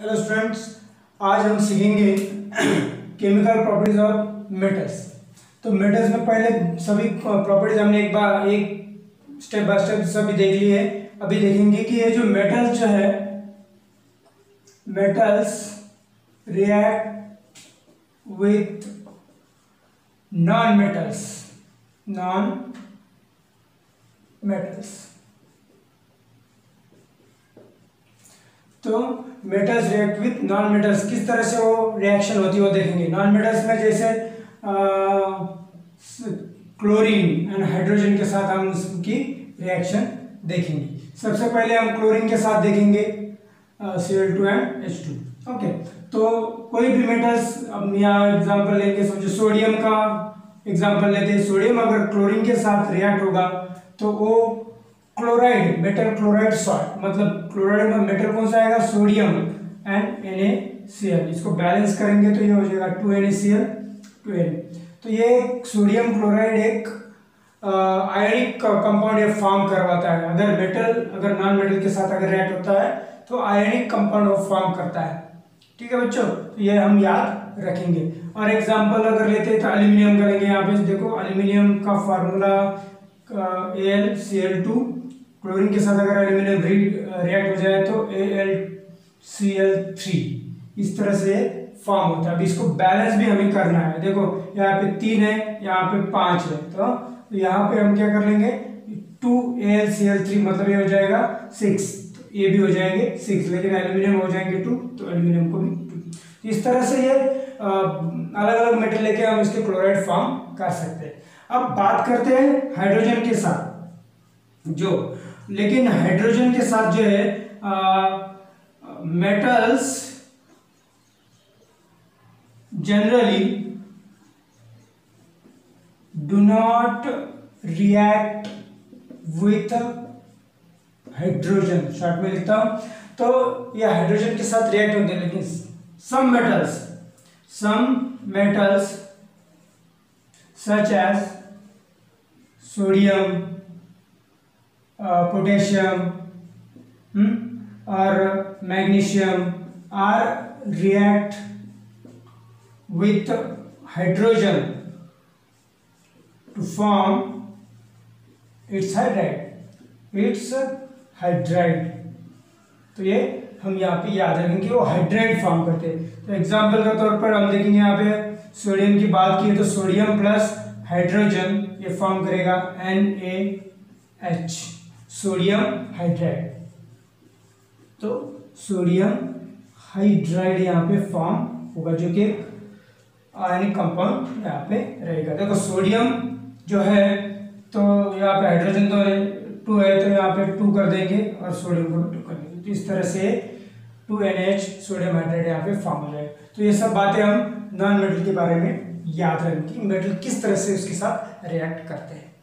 Hello students आज हम सीखेंगे केमिकल प्रॉपर्टीज़ ऑफ़ मेटल्स तो मेटल्स में पहले सभी प्रॉपर्टीज़ हमने एक बार, एक स्टेप बाय स्टेप सभी देख लिए अभी देखेंगे कि ये जो मेटल्स जो है metals react with non metals non metals तो metals react with non metals किस तरह से वो रिएक्शन होती है वो देखेंगे। नॉन मेटल्स में जैसे क्लोरीन एंड हाइड्रोजन के साथ हम उसकी रिएक्शन देखेंगे। सबसे पहले हम क्लोरीन के साथ देखेंगे C L two and H two okay तो कोई भी मेटल्स अब यहाँ एग्ज़ाम्पल लेंगे, समझो सोडियम का एग्ज़ाम्पल लेते हैं। सोडियम अगर क्लोरीन के साथ रिएक्ट होगा तो वो क्लोराइड मेटल क्लोराइड सॉल्ट मतलब क्लोराइड में मेटल कौन सा आएगा? Sodium and N A C L इसको बैलेंस करेंगे तो ये हो जाएगा two N A C L two N तो ये सोडियम क्लोराइड एक आयनिक कंपाउंड ये फॉर्म करवाता है। अगर मेटल अगर नॉन मेटल के साथ अगर रिएक्ट होता है तो आयनिक कंपाउंड वो फॉर्म करता है। ठीक है बच्चों? तो ये हम याद रखेंगे। और एग्जांपल अगर लेते हैं तो एल्यूमिनियम करेंगे। यहाँ पे देखो एल्यूमिनियम का formula L C L two chlorine के साथ अगर एल्यूमिनियम रिएक्ट हो जाए तो A L C L three इस तरह से फॉर्म होता है। अब इसको बैलेंस भी हमें करना है। देखो, यहाँ पे तीन है, यहाँ पे पाँच है। तो यहाँ पे हम क्या कर लेंगे? Two A L C L three मतलब ये हो जाएगा सिक्स तो ये भी हो जाएँगे सिक्स लेकिन एल्यूमिनियम हो जाएँगे टू तो एल्यूमिनियम को भी टू इस तरह से ये अलग अलग मेटल लेके हम इसके क्लोराइड फॉर्म कर सकते हैं। अब बात करते हैं हाइड्रोजन के साथ। जो, लेकिन हाइड्रोजन के साथ जो है metals generally do not react with hydrogen short में लिखता हूँ। तो ये हाइड्रोजन के साथ रिएक्ट होते हैं, लेकिन some metals some metals such as sodium potassium और magnesium are react with hydrogen to form its hydride. Its hydride. तो ये हम यहाँ पे याद रखेंगे वो हाइड्राइड फॉर्म करते हैं। तो एग्जांपल के तौर पर हम देखेंगे यहाँ पे सोडियम की बात की तो सोडियम प्लस हाइड्रोजन ये फॉर्म करेगा N A H sodium hydride. तो सोडियम हाइड्राइड यहाँ पे फॉर्म होगा जो कि आयनिक कंपाउंड यहाँ पे रहेगा। देखो, सोडियम जो है तो यहाँ पे हाइड्रोजन तो है टू है तो यहाँ पे टू कर देंगे और सोडियम को टू कर देंगे। तो इस तरह से two N H sodium hydride यहाँ पे फॉर्म हो जाएगा। तो ये सब बातें हम नॉन मेटल के बारे में याद रखें कि मेटल किस तरह से उसके साथ रिएक्ट करते हैं।